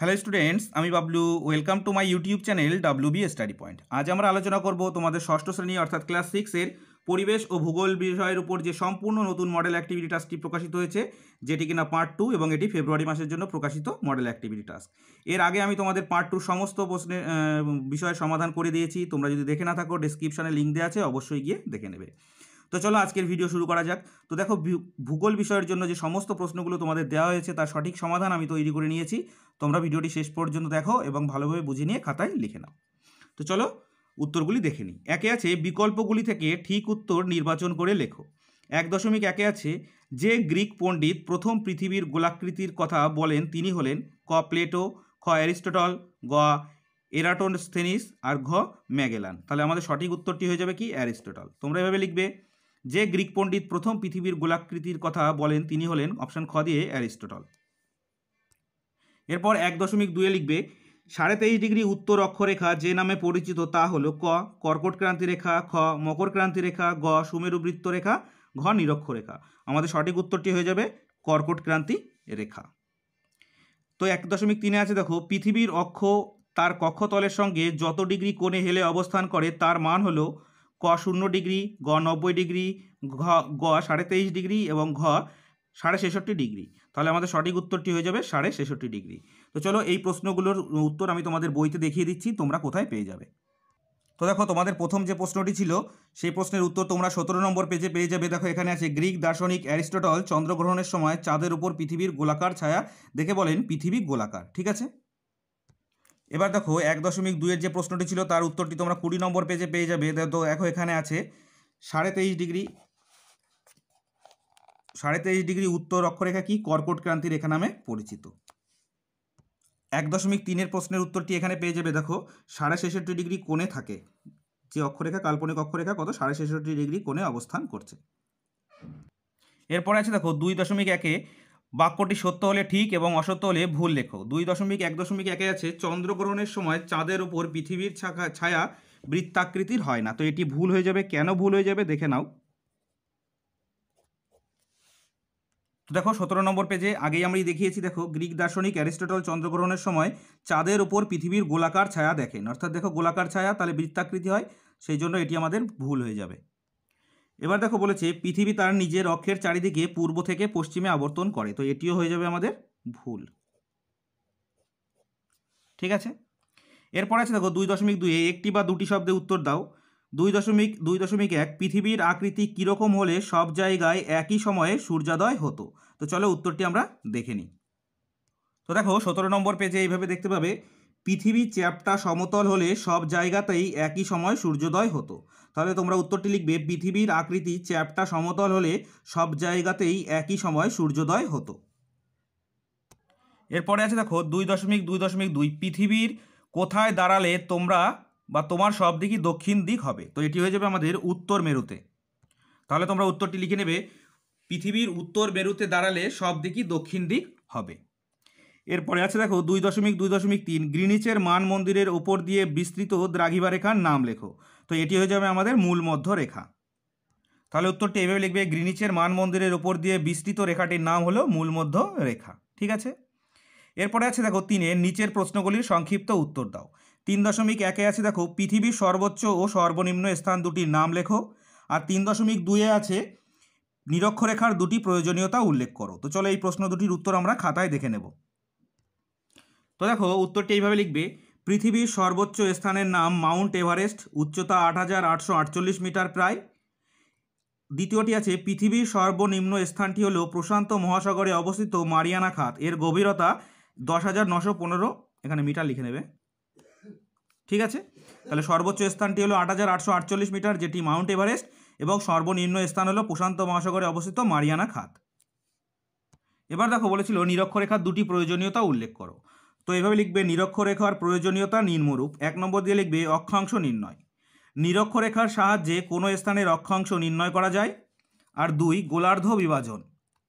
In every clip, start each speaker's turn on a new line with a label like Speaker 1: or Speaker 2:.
Speaker 1: Hello students আমি Bablu. Welcome to my YouTube channel W B study point আজ আমরা আলোচনা করব তোমাদের ষষ্ঠ শ্রেণি, অর্থাৎ ক্লাস সিক্সের পরিবেশ ও ভূগোল বিষয়ের উপর যে সম্পূর্ণ নতুন মডেল অ্যাক্টিভিটি টাস্কটি প্রকাশিত হয়েছে, যেটি কিনা পার্ট টু এবং এটি ফেব্রুয়ারি মাসের জন্য প্রকাশিত মডেল অ্যাক্টিভিটি টাস্ক এর আগে আমি তোমাদের পার্ট টু সমস্ত প্রশ্নের বিষয়ের সমাধান করে দিয়েছি। তোমরা যদি দেখে না থাকো ডিসক্রিপশনে লিঙ্ক দেওয়া আছে, অবশ্যই গিয়ে দেখে নেবে। তো চলো আজকের ভিডিও শুরু করা যাক। তো দেখো ভূগোল বিষয়ের জন্য যে সমস্ত প্রশ্নগুলো তোমাদের দেওয়া হয়েছে, তার সঠিক সমাধান আমি তৈরি করে নিয়েছি। তোমরা ভিডিওটি শেষ পর্যন্ত দেখো এবং ভালোভাবে বুঝে নিয়ে খাতায় লিখে নাও। তো চলো, উত্তরগুলি দেখে নিই। একে আছে, বিকল্পগুলি থেকে ঠিক উত্তর নির্বাচন করে লেখো। এক দশমিক একে আছে, যে গ্রিক পণ্ডিত প্রথম পৃথিবীর গোলাকৃতির কথা বলেন, তিনি হলেন ক, প্লেটো, খ, অ্যারিস্টটল, গ, এরাটোনস্থেনিস আর ঘ, ম্যাগেলান। তাহলে আমাদের সঠিক উত্তরটি হয়ে যাবে কি? অ্যারিস্টটল। তোমরা এভাবে লিখবে। যে গ্রিক পণ্ডিত প্রথম পৃথিবীর গোলাকৃতির কথা বলেন, তিনি হলেন অপশন খ দিয়ে অ্যারিস্টটল। এরপর এক দশমিক দুয়ে লিখবে, সাড়ে তেইশ ডিগ্রি উত্তর অক্ষরেখা যে নামে পরিচিত তা হলো ক, কর্কট ক্রান্তি রেখা, খ, মকর ক্রান্তি রেখা, গ, সুমেরু বৃত্ত রেখা, ঘ, নিরক্ষরেখা। আমাদের সঠিক উত্তরটি হয়ে যাবে কর্কট ক্রান্তি রেখা। তো এক দশমিক তিনে আছে, দেখো, পৃথিবীর অক্ষ তার কক্ষতলের সঙ্গে যত ডিগ্রি কোণে হেলে অবস্থান করে, তার মান হলো ক শূন্য ডিগ্রি, গ নব্বই ডিগ্রি, ঘ, গ সাড়ে তেইশ ডিগ্রি এবং ঘ সাড়ে ছেষট্টি ডিগ্রি। তাহলে আমাদের সঠিক উত্তরটি হয়ে যাবে সাড়ে ছেষট্টি ডিগ্রি। তো চলো এই প্রশ্নগুলোর উত্তর আমি তোমাদের বইতে দেখিয়ে দিচ্ছি, তোমরা কোথায় পেয়ে যাবে। তো দেখো, তোমাদের প্রথম যে প্রশ্নটি ছিল, সেই প্রশ্নের উত্তর তোমরা সতেরো নম্বর পেজে পেয়ে যাবে। দেখো, এখানে আছে, গ্রিক দার্শনিক অ্যারিস্টটল চন্দ্রগ্রহণের সময় চাঁদের উপর পৃথিবীর গোলাকার ছায়া দেখে বলেন পৃথিবী গোলাকার, ঠিক আছে? এবার দেখো এক দশমিক দুইয়ের যে প্রশ্নটি ছিল, তার উত্তরটি তোমরা কুড়ি নম্বর পেজে পেয়ে যাবে। তো দেখো এখানে আছে, সাড়ে তেইশ ডিগ্রি, সাড়ে তেইশ ডিগ্রি উত্তর অক্ষরেখা কি? কর্কট ক্রান্তির রেখা নামে পরিচিত। এক দশমিক তিনের প্রশ্নের উত্তরটি এখানে পেয়ে যাবে, দেখো, সাড়ে ছেষট্টি ডিগ্রি কোণে থাকে। যে অক্ষরেখা, কাল্পনিক অক্ষরেখা কত? সাড়ে ছেষট্টি ডিগ্রি কোণে অবস্থান করছে। এরপরে আছে, দেখো, দুই দশমিক একে বাক্যটি সত্য হলে ঠিক এবং অসত্য হলে ভুল লেখো। দুই দশমিক এক দশমিক একে আছে, চন্দ্রগ্রহণের সময় চাঁদের উপর পৃথিবীর ছায়া বৃত্তাকৃতির হয় না। তো এটি ভুল হয়ে যাবে। কেন ভুল হয়ে যাবে? দেখে নাও। তো দেখো, সতেরো নম্বর পেজে আগেই আমি দেখিয়েছি, দেখো, গ্রিক দার্শনিক অ্যারিস্টটল চন্দ্রগ্রহণের সময় চাঁদের উপর পৃথিবীর গোলাকার ছায়া দেখেন। অর্থাৎ দেখো, গোলাকার ছায়া তাহলে বৃত্তাকৃতি হয়, সেই জন্য এটি আমাদের ভুল হয়ে যাবে। এবার দেখো বলেছে, পৃথিবী তার নিজের অক্ষের চারিদিকে পূর্ব থেকে পশ্চিমে আবর্তন করে। তো এটিও হয়ে যাবে আমাদের ভুল। ঠিক আছে? এরপর আছে দেখো, দুই দশমিক দুইয়ে একটি বা দুটি শব্দে উত্তর দাও। দুই দশমিক দুই দশমিক এক, পৃথিবীর আকৃতি কীরকম হলে সব জায়গায় একই সময়ে সূর্যোদয় হতো? তো চলো উত্তরটি আমরা দেখে নিই। তো দেখো, সতেরো নম্বর পেজে এইভাবে দেখতে পাবে পৃথিবী চ্যাপ্টা সমতল হলে সব জায়গাতেই একই সময় সূর্যোদয় হতো। তাহলে তোমরা উত্তরটি লিখবে, পৃথিবীর আকৃতি চ্যাপটা সমতল হলে সব জায়গাতেই একই সময় সূর্যোদয় হতো। এরপরে আছে দেখো, দুই দশমিক দুই দশমিক দুই, পৃথিবীর কোথায় দাঁড়ালে তোমরা বা তোমার সব দিকই দক্ষিণ দিক হবে? তো এটি হয়ে যাবে আমাদের উত্তর মেরুতে। তাহলে তোমরা উত্তরটি লিখে নেবে, পৃথিবীর উত্তর মেরুতে দাঁড়ালে সব দিকই দক্ষিণ দিক হবে। এরপরে আছে দেখো দুই দশমিক দুই দশমিক তিন। গ্রিনিচের মান মন্দিরের ওপর দিয়ে বিস্তৃত দ্রাঘিমা রেখার নাম লেখো। তো এটি হয়ে যাবে আমাদের মূল মধ্য রেখা তাহলে উত্তরটি এভাবে লিখবে, গ্রিনিচের মান মন্দিরের ওপর দিয়ে বিস্তৃত রেখাটির নাম হলো মূল মধ্য রেখা ঠিক আছে? এরপরে আছে দেখো তিনে, নিচের প্রশ্নগুলির সংক্ষিপ্ত উত্তর দাও। তিন দশমিক একে আছে দেখো, পৃথিবীর সর্বোচ্চ ও সর্বনিম্ন স্থান দুটির নাম লেখো। আর তিন দশমিক দুয়ে আছে, নিরক্ষরেখার দুটি প্রয়োজনীয়তা উল্লেখ করো। তো চলো এই প্রশ্ন দুটির উত্তর আমরা খাতায় দেখে নেব। তো দেখো উত্তরটি এইভাবে লিখবে, পৃথিবীর সর্বোচ্চ স্থানের নাম মাউন্ট এভারেস্ট, উচ্চতা আট হাজার আটশো আটচল্লিশ মিটার প্রায়। দ্বিতীয়টি আছে, পৃথিবীর সর্বনিম্ন স্থানটি হলো প্রশান্ত মহাসাগরে অবস্থিত মারিয়ানা খাত। এর গভীরতা দশ হাজার নশো পনেরো, এখানে মিটার লিখে নেবে। ঠিক আছে? তাহলে সর্বোচ্চ স্থানটি হলো আট হাজার আটশো আটচল্লিশ মিটার, যেটি মাউন্ট এভারেস্ট, এবং সর্বনিম্ন স্থান হলো প্রশান্ত মহাসাগরে অবস্থিত মারিয়ানা খাত। এবার দেখো বলেছিল নিরক্ষরেখার দুটি প্রয়োজনীয়তা উল্লেখ করো। তো এভাবে লিখবে নিরক্ষরেখার প্রয়োজনীয়তা নিম্নরূপ। এক নম্বর দিয়ে লিখবে, অক্ষাংশ নির্ণয়। নিরক্ষরেখার সাহায্যে কোনো স্থানের অক্ষাংশ নির্ণয় করা যায়। আর দুই, গোলার্ধ বিভাজন।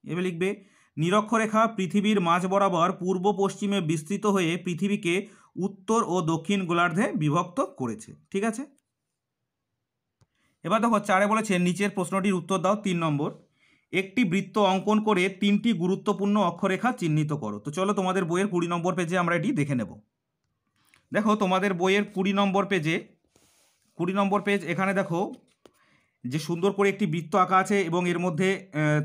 Speaker 1: এভাবে লিখবে, নিরক্ষরেখা পৃথিবীর মাঝ বরাবর পূর্ব পশ্চিমে বিস্তৃত হয়ে পৃথিবীকে উত্তর ও দক্ষিণ গোলার্ধে বিভক্ত করেছে। ঠিক আছে? এবার দেখো, চারে বলেছে, নিচের প্রশ্নটির উত্তর দাও, তিন নম্বর। একটি বৃত্ত অঙ্কন করে তিনটি গুরুত্বপূর্ণ অক্ষরেখা চিহ্নিত করো। তো চলো তোমাদের বইয়ের কুড়ি নম্বর পেজে আমরা এটি দেখে নেব। দেখো, তোমাদের বইয়ের কুড়ি নম্বর পেজে কুড়ি নম্বর পেজ এখানে দেখো যে সুন্দর করে একটি বৃত্ত আঁকা আছে এবং এর মধ্যে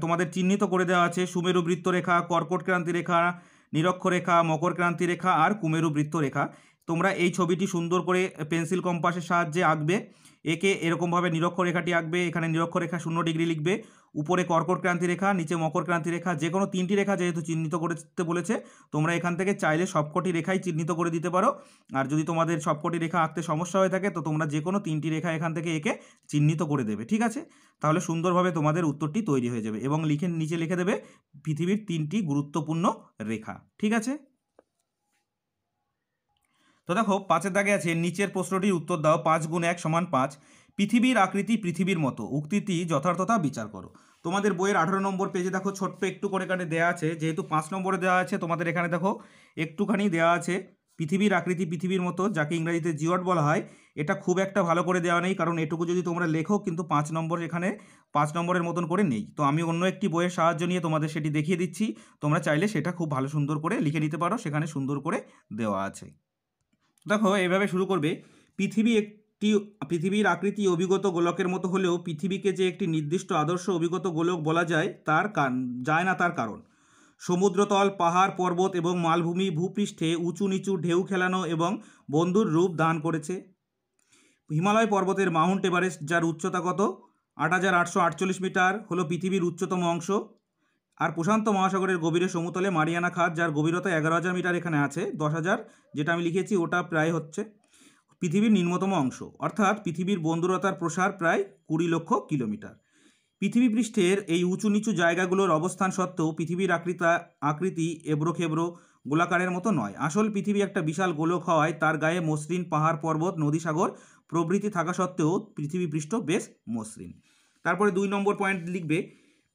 Speaker 1: তোমাদের চিহ্নিত করে দেওয়া আছে সুমেরু বৃত্ত রেখা কর্কট ক্রান্তি রেখা, নিরক্ষরেখা, মকর ক্রান্তি রেখা আর কুমেরু বৃত্ত রেখা তোমরা এই ছবিটি সুন্দর করে পেন্সিল কম্পাসের সাহায্যে আঁকবে। একে এরকমভাবে নিরক্ষরেখাটি আঁকবে, এখানে নিরক্ষরেখা শূন্য ডিগ্রি লিখবে, উপরে কর্কট ক্রান্তি রেখা, নিচে মকর ক্রান্তি রেখা যে কোনো তিনটি রেখা যেহেতু চিহ্নিত করতে বলেছে, তোমরা এখান থেকে চাইলে সবকটি রেখাই চিহ্নিত করে দিতে পারো। আর যদি তোমাদের সবকটি রেখা আঁকতে সমস্যা হয়ে থাকে, তো তোমরা যে কোনো তিনটি রেখা এখান থেকে একে চিহ্নিত করে দেবে, ঠিক আছে? তাহলে সুন্দরভাবে তোমাদের উত্তরটি তৈরি হয়ে যাবে এবং লিখে, নিচে লিখে দেবে পৃথিবীর তিনটি গুরুত্বপূর্ণ রেখা, ঠিক আছে? তো দেখো, পাঁচের দাগে আছে, নিচের প্রশ্নটির উত্তর দাও, পাঁচ গুণ এক সমান পাঁচ। পৃথিবীর আকৃতি পৃথিবীর মতো। উক্তিটি যথার্থতা বিচার করো। তোমাদের বইয়ের আঠারো নম্বর পেজে দেখো, ছোট্ট একটু করে এখানে দেওয়া আছে। যেহেতু পাঁচ নম্বরে দেওয়া আছে, তোমাদের এখানে দেখো, একটুখানি দেওয়া আছে। পৃথিবীর আকৃতি পৃথিবীর মতো, যাকে ইংরেজিতে জিওট বলা হয়, এটা খুব একটা ভালো করে দেওয়া নেই, কারণ এটুকু যদি তোমরা লেখো, কিন্তু পাঁচ নম্বর এখানে পাঁচ নম্বরের মতন করে নেই। তো আমি অন্য একটি বইয়ের সাহায্য নিয়ে তোমাদের সেটি দেখিয়ে দিচ্ছি। তোমরা চাইলে সেটা খুব ভালো সুন্দর করে লিখে নিতে পারো, সেখানে সুন্দর করে দেওয়া আছে। দেখো, এভাবে শুরু করবে। পৃথিবী একটি, পৃথিবীর আকৃতি অভিগত গোলকের মতো হলেও পৃথিবীকে যে একটি নির্দিষ্ট আদর্শ অভিগত গোলক বলা যায়, তার যায় না তার কারণ। সমুদ্রতল, পাহাড়, পর্বত এবং মালভূমি ভূপৃষ্ঠে উঁচু নিচু ঢেউ খেলানো এবং বন্ধুর রূপ দান করেছে। হিমালয় পর্বতের মাউন্ট এভারেস্ট, যার উচ্চতা কত? আট হাজার আটশো আটচল্লিশ মিটার হলো পৃথিবীর উচ্চতম অংশ। আর প্রশান্ত মহাসাগরের গভীরে সমতলে মারিয়ানা খাত, যার গভীরতা এগারো হাজার মিটার এখানে আছে, দশ হাজার, যেটা আমি লিখেছি, ওটা প্রায় হচ্ছে পৃথিবীর নিম্নতম অংশ। অর্থাৎ পৃথিবীর বন্ধুরতার প্রসার প্রায় কুড়ি লক্ষ কিলোমিটার। পৃথিবী পৃষ্ঠের এই উঁচু নিচু জায়গাগুলোর অবস্থান সত্ত্বেও পৃথিবীর আকৃতা, আকৃতি এবড়ো খেবড়ো গোলাকারের মতো নয়। আসল পৃথিবী একটা বিশাল গোলক হওয়ায় তার গায়ে মসৃণ পাহাড়, পর্বত নদী সাগর প্রভৃতি থাকা সত্ত্বেও পৃথিবী পৃষ্ঠ বেশ মসৃণ। তারপরে দুই নম্বর পয়েন্ট লিখবে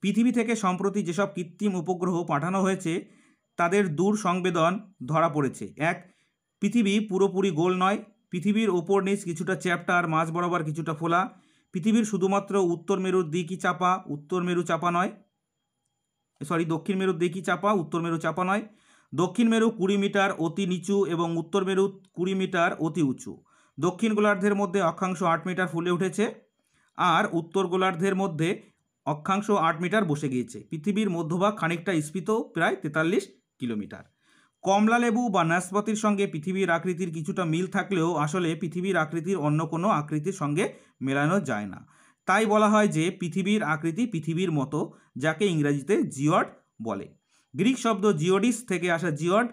Speaker 1: পৃথিবী থেকে সম্প্রতি যেসব কৃত্রিম উপগ্রহ পাঠানো হয়েছে, তাদের দূর সংবেদন ধরা পড়েছে। এক, পৃথিবী পুরোপুরি গোল নয়। পৃথিবীর ওপর নিচ কিছুটা চ্যাপ্টার, মাঝ বরাবর কিছুটা ফোলা। পৃথিবীর শুধুমাত্র উত্তর মেরুর দিকই চাপা, উত্তর মেরু চাপা নয়। সরি, দক্ষিণ মেরুর দিকই চাপা, উত্তর মেরু চাপা নয়। দক্ষিণ মেরু কুড়ি মিটার অতি নিচু এবং উত্তর মেরু কুড়ি মিটার অতি উঁচু। দক্ষিণ গোলার্ধের মধ্যে অক্ষাংশ আট মিটার ফুলে উঠেছে। আর উত্তর গোলার্ধের মধ্যে অক্ষাংশ আট মিটার বসে গিয়েছে। পৃথিবীর মধ্যভাগ খানিকটা স্ফীত, প্রায় তেতাল্লিশ কিলোমিটার। কমলা লেবু বা নাশপাতির সঙ্গে পৃথিবীর আকৃতির কিছুটা মিল থাকলেও আসলে পৃথিবীর আকৃতির অন্য কোনো আকৃতির সঙ্গে মেলানো যায় না। তাই বলা হয় যে পৃথিবীর আকৃতি পৃথিবীর মতো, যাকে ইংরেজিতে জিওড বলে। গ্রিক শব্দ জিওডিস থেকে আসা জিওড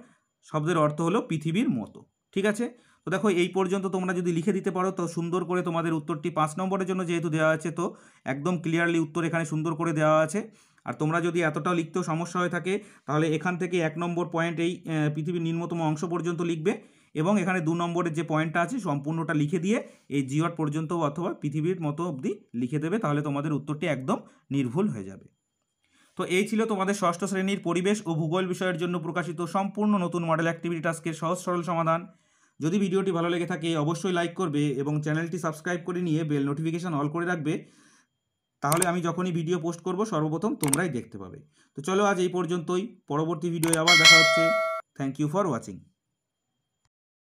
Speaker 1: শব্দের অর্থ হলো পৃথিবীর মতো। ঠিক আছে? তো দেখো, এই পর্যন্ত তোমরা যদি লিখে দিতে পারো, তো সুন্দর করে তোমাদের উত্তরটি পাঁচ নম্বরের জন্য যেহেতু দেওয়া আছে, তো একদম ক্লিয়ারলি উত্তর এখানে সুন্দর করে দেওয়া আছে। আর তোমরা যদি এতটাও লিখতেও সমস্যা হয়ে থাকে, তাহলে এখান থেকে এক নম্বর পয়েন্ট এই পৃথিবীর নিম্নতম অংশ পর্যন্ত লিখবে এবং এখানে দু নম্বরের যে পয়েন্টটা আছে, সম্পূর্ণটা লিখে দিয়ে এই জিওট পর্যন্ত অথবা পৃথিবীর মতো অবধি লিখে দেবে, তাহলে তোমাদের উত্তরটি একদম নির্ভুল হয়ে যাবে। তো এই ছিল তোমাদের ষষ্ঠ শ্রেণির পরিবেশ ও ভূগোল বিষয়ের জন্য প্রকাশিত সম্পূর্ণ নতুন মডেল অ্যাক্টিভিটি টাস্কের সহজ সরল সমাধান। যদি ভিডিওটি ভালো লেগে থাকে, অবশ্যই লাইক করবে এবং চ্যানেলটি সাবস্ক্রাইব করে নিয়ে বেল নোটিফিকেশান অল করে রাখবে। তাহলে আমি যখনই ভিডিও পোস্ট করব, সর্বপ্রথম তোমরাই দেখতে পাবে। তো চলো আজ এই পর্যন্তই। পরবর্তী ভিডিও আবার দেখা হচ্ছে। Thank you for watching